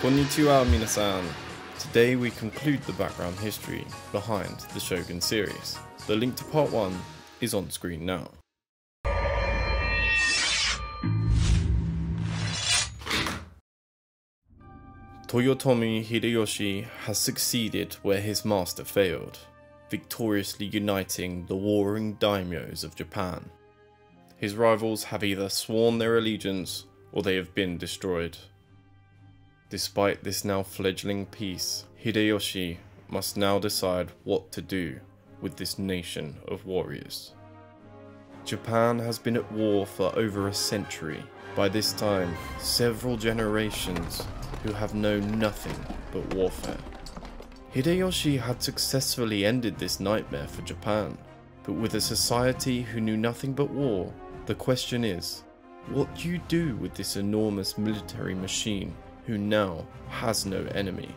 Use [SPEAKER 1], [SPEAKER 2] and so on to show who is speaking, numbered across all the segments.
[SPEAKER 1] Konnichiwa minasan. Today we conclude the background history behind the Shogun series. The link to part 1 is on screen now. Toyotomi Hideyoshi has succeeded where his master failed, victoriously uniting the warring daimyos of Japan. His rivals have either sworn their allegiance or they have been destroyed. Despite this now fledgling peace, Hideyoshi must now decide what to do with this nation of warriors. Japan has been at war for over a century. By this time, several generations who have known nothing but warfare. Hideyoshi had successfully ended this nightmare for Japan, but with a society who knew nothing but war, the question is, what do you do with this enormous military machine who now has no enemy?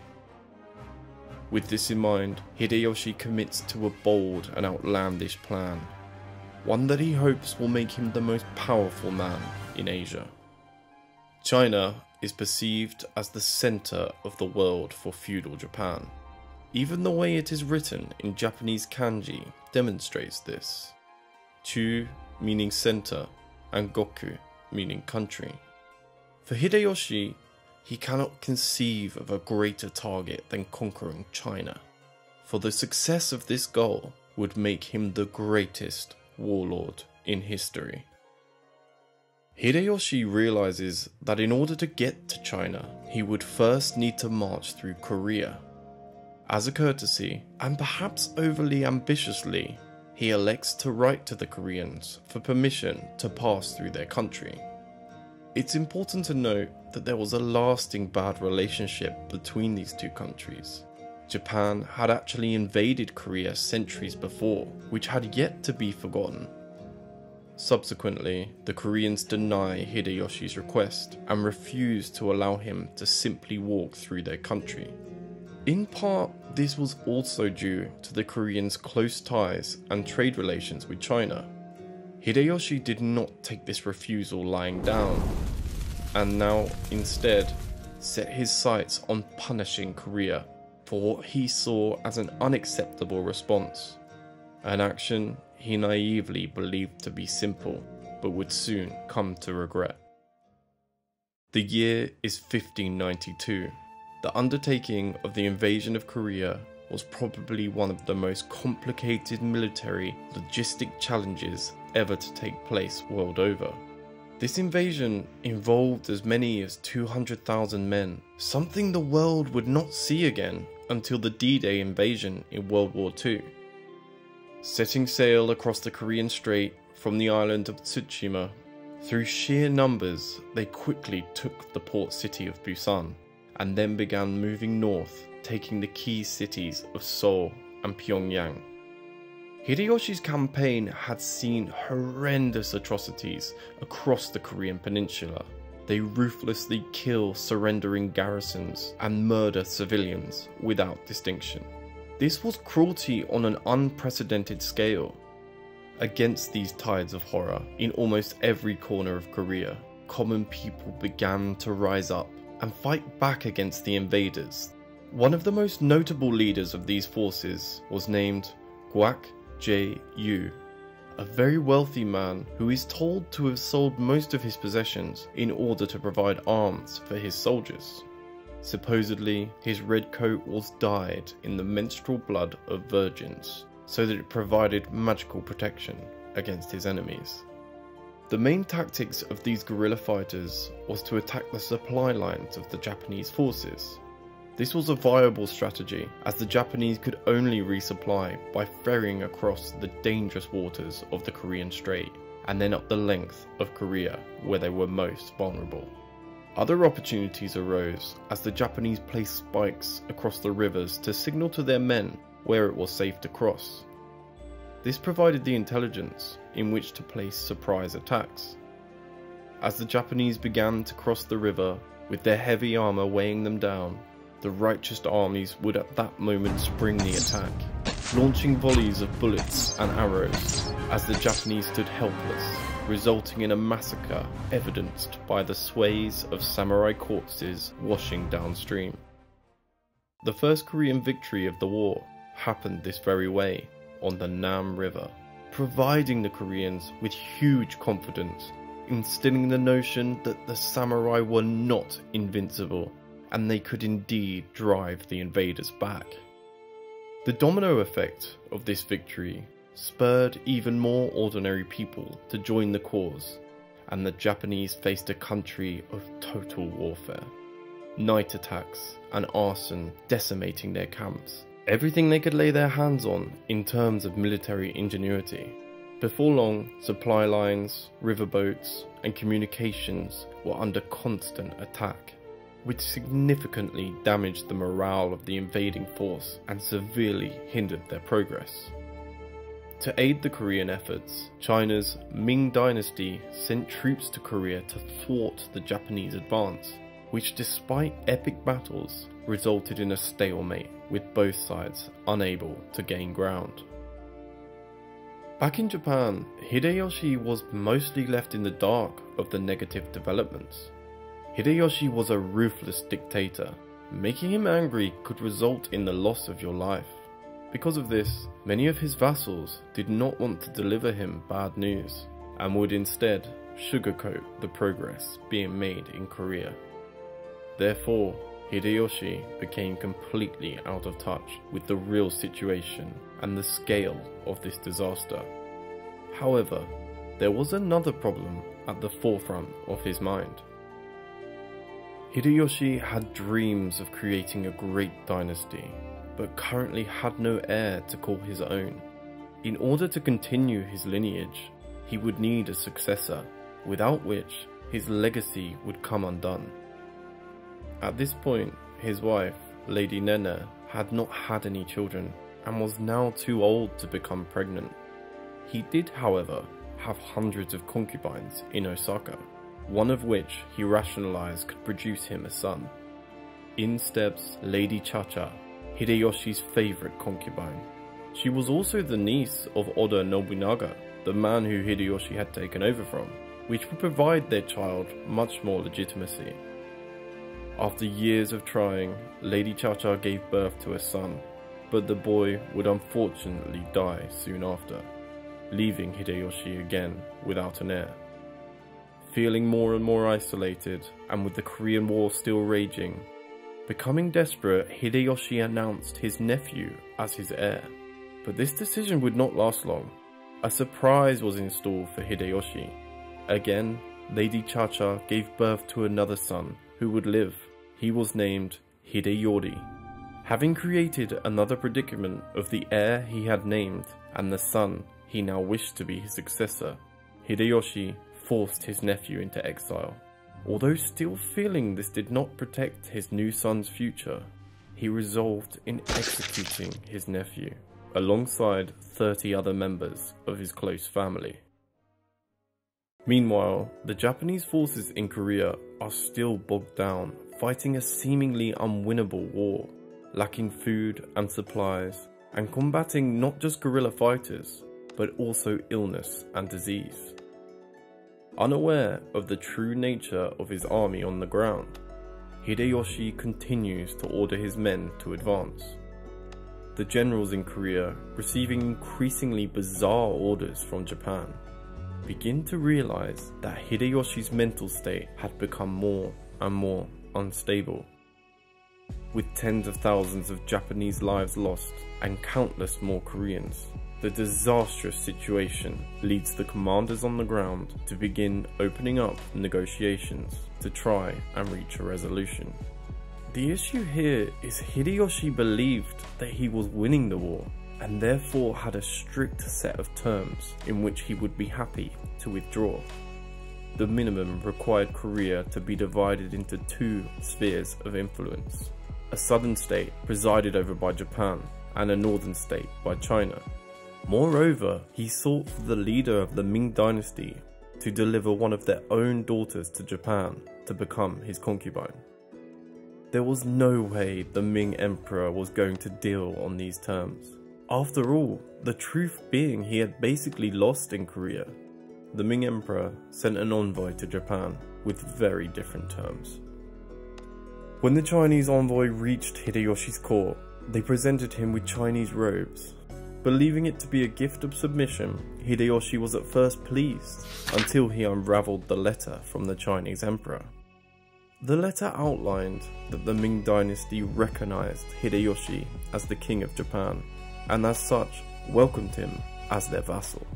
[SPEAKER 1] With this in mind, Hideyoshi commits to a bold and outlandish plan, one that he hopes will make him the most powerful man in Asia. China is perceived as the center of the world for feudal Japan. Even the way it is written in Japanese kanji demonstrates this. Chu meaning center and Goku meaning country. For Hideyoshi, he cannot conceive of a greater target than conquering China. For the success of this goal would make him the greatest warlord in history. Hideyoshi realizes that in order to get to China, he would first need to march through Korea. As a courtesy, and perhaps overly ambitiously, he elects to write to the Koreans for permission to pass through their country. It's important to note that there was a lasting bad relationship between these two countries. Japan had actually invaded Korea centuries before, which had yet to be forgotten. Subsequently, the Koreans deny Hideyoshi's request and refuse to allow him to simply walk through their country. In part, this was also due to the Koreans' close ties and trade relations with China. Hideyoshi did not take this refusal lying down, and now instead set his sights on punishing Korea for what he saw as an unacceptable response, an action he naively believed to be simple, but would soon come to regret. The year is 1592. The undertaking of the invasion of Korea was probably one of the most complicated military logistic challenges ever to take place world over. This invasion involved as many as 200,000 men, something the world would not see again until the D-Day invasion in World War II. Setting sail across the Korean Strait from the island of Tsushima, through sheer numbers they quickly took the port city of Busan and then began moving north, taking the key cities of Seoul and Pyongyang. Hideyoshi's campaign had seen horrendous atrocities across the Korean peninsula. They ruthlessly kill surrendering garrisons and murder civilians without distinction. This was cruelty on an unprecedented scale. Against these tides of horror, in almost every corner of Korea, common people began to rise up and fight back against the invaders. One of the most notable leaders of these forces was named Kwak J. A very wealthy man who is told to have sold most of his possessions in order to provide arms for his soldiers. Supposedly, his red coat was dyed in the menstrual blood of virgins, so that it provided magical protection against his enemies. The main tactics of these guerrilla fighters was to attack the supply lines of the Japanese forces. This was a viable strategy as the Japanese could only resupply by ferrying across the dangerous waters of the Korean Strait and then up the length of Korea where they were most vulnerable. Other opportunities arose as the Japanese placed spikes across the rivers to signal to their men where it was safe to cross. This provided the intelligence in which to place surprise attacks. As the Japanese began to cross the river with their heavy armour weighing them down, the righteous armies would at that moment spring the attack. launching volleys of bullets and arrows as the Japanese stood helpless, resulting in a massacre evidenced by the sways of samurai corpses washing downstream. The first Korean victory of the war happened this very way on the Nam River, providing the Koreans with huge confidence, instilling the notion that the samurai were not invincible and they could indeed drive the invaders back. The domino effect of this victory spurred even more ordinary people to join the cause, and the Japanese faced a country of total warfare. Night attacks and arson decimating their camps, everything they could lay their hands on in terms of military ingenuity. Before long, supply lines, riverboats, and communications were under constant attack, which significantly damaged the morale of the invading force and severely hindered their progress. To aid the Korean efforts, China's Ming dynasty sent troops to Korea to thwart the Japanese advance, which despite epic battles resulted in a stalemate with both sides unable to gain ground. Back in Japan, Hideyoshi was mostly left in the dark of the negative developments. Hideyoshi was a ruthless dictator. Making him angry could result in the loss of your life. Because of this, many of his vassals did not want to deliver him bad news and would instead sugarcoat the progress being made in Korea. Therefore, Hideyoshi became completely out of touch with the real situation and the scale of this disaster. However, there was another problem at the forefront of his mind. Hideyoshi had dreams of creating a great dynasty but currently had no heir to call his own. In order to continue his lineage, he would need a successor, without which his legacy would come undone. At this point, his wife, Lady Nene, had not had any children and was now too old to become pregnant. He did, however, have hundreds of concubines in Osaka, one of which he rationalized could produce him a son. In steps Lady Chacha, Hideyoshi's favorite concubine. She was also the niece of Oda Nobunaga, the man who Hideyoshi had taken over from, which would provide their child much more legitimacy. After years of trying, Lady Chacha gave birth to a son, but the boy would unfortunately die soon after, leaving Hideyoshi again without an heir. Feeling more and more isolated, and with the Korean War still raging, Becoming desperate, Hideyoshi announced his nephew as his heir. But this decision would not last long. A surprise was in store for Hideyoshi. Again, Lady Chacha gave birth to another son who would live. He was named Hideyori. Having created another predicament of the heir he had named and the son he now wished to be his successor, Hideyoshi forced his nephew into exile. Although still feeling this did not protect his new son's future, he resolved in executing his nephew, alongside 30 other members of his close family. Meanwhile, the Japanese forces in Korea are still bogged down, fighting a seemingly unwinnable war, lacking food and supplies, and combating not just guerrilla fighters, but also illness and disease. Unaware of the true nature of his army on the ground, Hideyoshi continues to order his men to advance. The generals in Korea, receiving increasingly bizarre orders from Japan, begin to realize that Hideyoshi's mental state had become more and more unstable. With tens of thousands of Japanese lives lost and countless more Koreans, the disastrous situation leads the commanders on the ground to begin opening up negotiations to try and reach a resolution. The issue here is Hideyoshi believed that he was winning the war and therefore had a strict set of terms in which he would be happy to withdraw. The minimum required Korea to be divided into two spheres of influence, a southern state presided over by Japan and a northern state by China. Moreover, he sought for the leader of the Ming dynasty to deliver one of their own daughters to Japan to become his concubine. There was no way the Ming emperor was going to deal on these terms. After all, the truth being he had basically lost in Korea. The Ming Emperor sent an envoy to Japan with very different terms. When the Chinese envoy reached Hideyoshi's court, they presented him with Chinese robes. Believing it to be a gift of submission, Hideyoshi was at first pleased until he unravelled the letter from the Chinese emperor. The letter outlined that the Ming dynasty recognised Hideyoshi as the king of Japan and as such welcomed him as their vassal.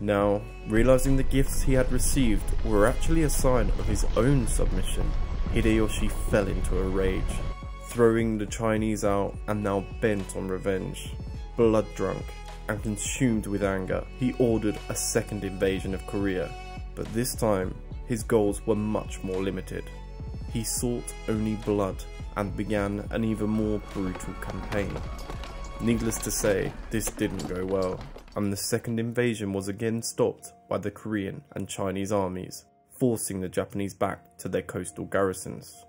[SPEAKER 1] Now, realising the gifts he had received were actually a sign of his own submission, Hideyoshi fell into a rage, throwing the Chinese out and now bent on revenge. Blood drunk and consumed with anger, he ordered a second invasion of Korea, but this time his goals were much more limited. He sought only blood and began an even more brutal campaign. Needless to say, this didn't go well, and the second invasion was again stopped by the Korean and Chinese armies, forcing the Japanese back to their coastal garrisons.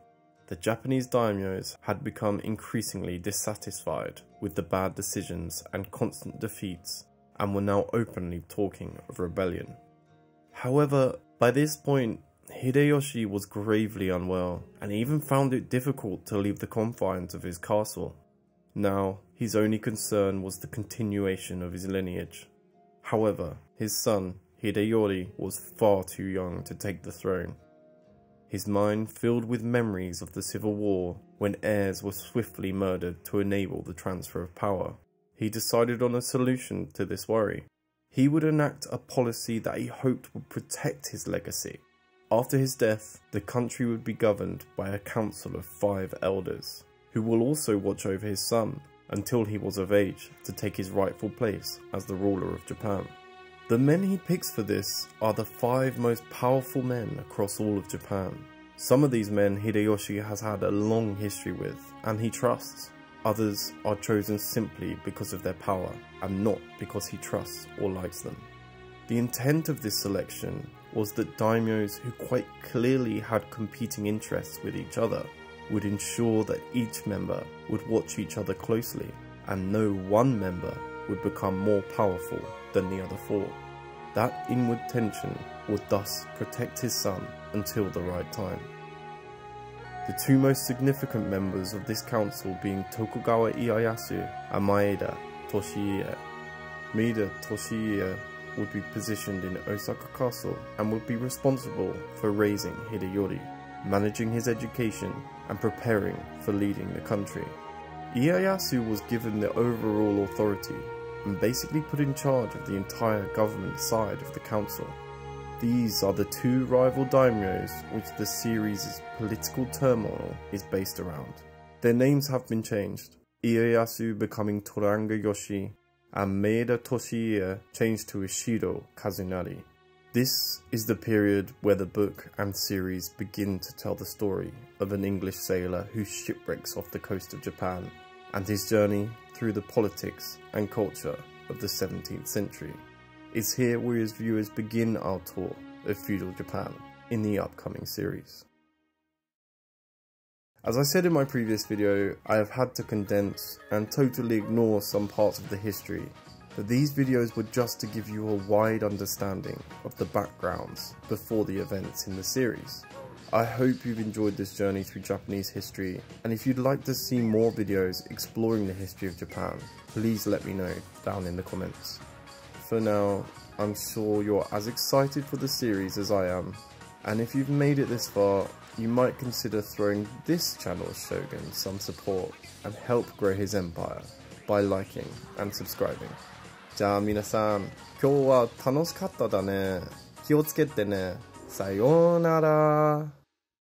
[SPEAKER 1] The Japanese daimyos had become increasingly dissatisfied with the bad decisions and constant defeats, and were now openly talking of rebellion. However, by this point, Hideyoshi was gravely unwell, and even found it difficult to leave the confines of his castle. Now, his only concern was the continuation of his lineage. However, his son, Hideyori, was far too young to take the throne. His mind filled with memories of the civil war when heirs were swiftly murdered to enable the transfer of power. He decided on a solution to this worry. He would enact a policy that he hoped would protect his legacy. After his death, the country would be governed by a council of five elders, who will also watch over his son until he was of age to take his rightful place as the ruler of Japan. The men he picks for this are the five most powerful men across all of Japan. Some of these men Hideyoshi has had a long history with and he trusts. Others are chosen simply because of their power and not because he trusts or likes them. The intent of this selection was that daimyos who quite clearly had competing interests with each other would ensure that each member would watch each other closely and no one member would become more powerful than the other four. That inward tension would thus protect his son until the right time. The two most significant members of this council being Tokugawa Ieyasu and Maeda Toshiie. Maeda Toshiie would be positioned in Osaka Castle and would be responsible for raising Hideyori, managing his education and preparing for leading the country. Ieyasu was given the overall authority and basically put in charge of the entire government side of the council. These are the two rival daimyos which the series' political turmoil is based around. Their names have been changed, Ieyasu becoming Toranaga Yoshi and Maeda Toshiie changed to Ishido Kazunari. This is the period where the book and series begin to tell the story of an English sailor who shipwrecks off the coast of Japan and his journey through the politics and culture of the 17th century. It's here we as viewers begin our tour of feudal Japan in the upcoming series. As I said in my previous video, I have had to condense and totally ignore some parts of the history but these videos were just to give you a wide understanding of the backgrounds before the events in the series. I hope you've enjoyed this journey through Japanese history, and if you'd like to see more videos exploring the history of Japan, please let me know down in the comments. For now, I'm sure you're as excited for the series as I am, and if you've made it this far, you might consider throwing this channel's Shogun some support and help grow his empire by liking and subscribing. じゃあ皆さん、今日は楽しかっただね。気をつけてね。さようなら。